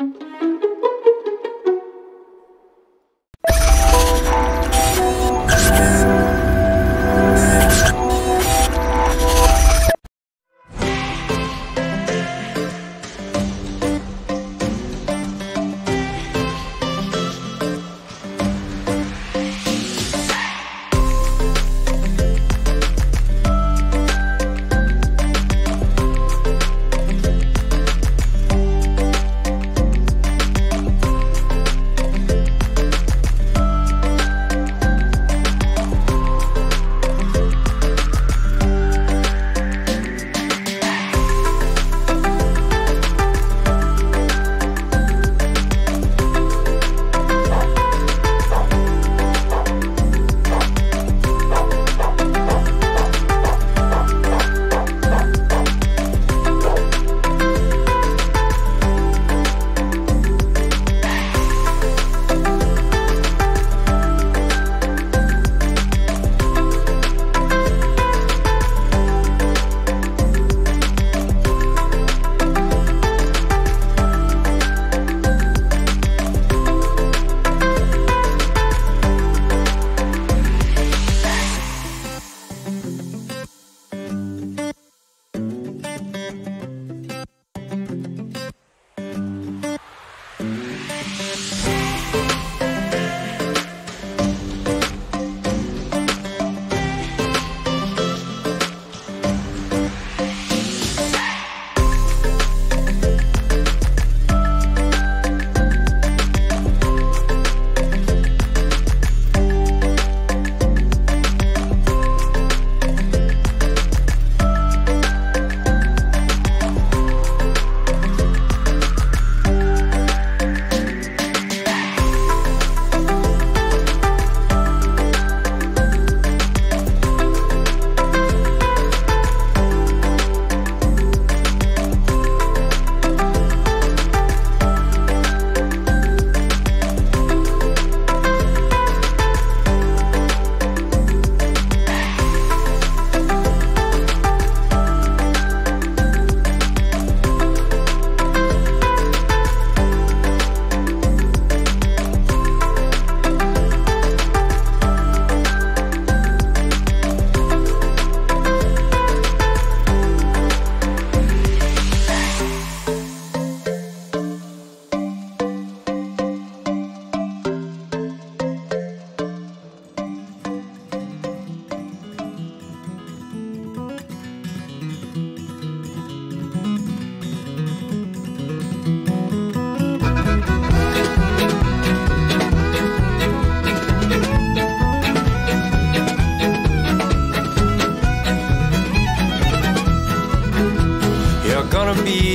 Música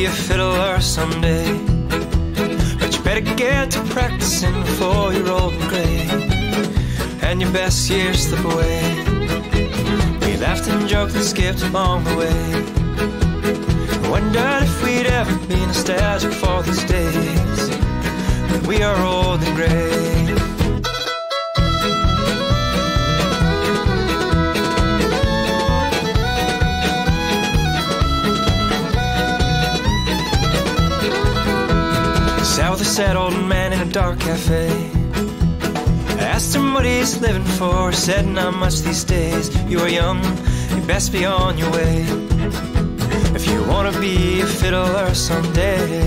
a fiddler someday. But you better get to practicing for your old and gray. And your best years slip away. We laughed and joked and skipped along the way. Wondered if we'd ever be nostalgic for these days. When we are old and gray. sad old man in a dark cafe. I asked him what he's living for, said not much these days. You are young, you best be on your way. If you wanna be a fiddler someday,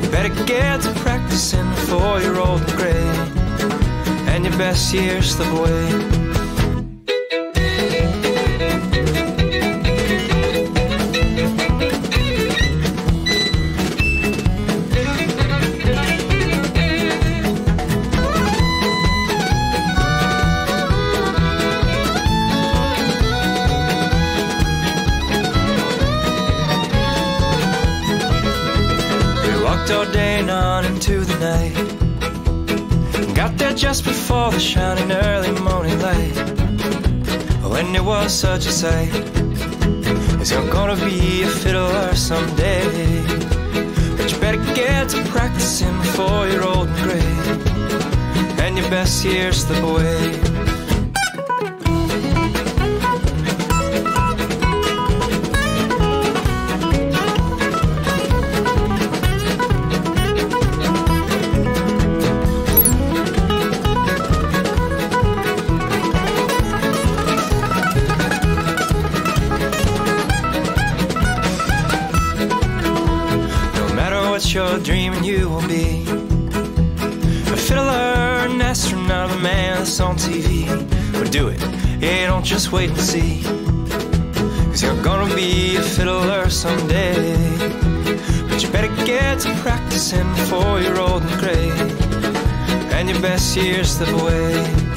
you better get to practicing before you're old and gray, and your best years slip away. into the night. Got there just before the shining early morning light. When it was such a sight. Is you're gonna be a fiddler someday? But you better get to practicing before you're old and gray. And your best years slip away. You're dreaming you will be. A fiddler, an astronaut, a man that's on TV. But do it, yeah, don't just wait and see. Cause you're gonna be a fiddler someday. But you better get to practicing before you're old and gray. And your best years slip away.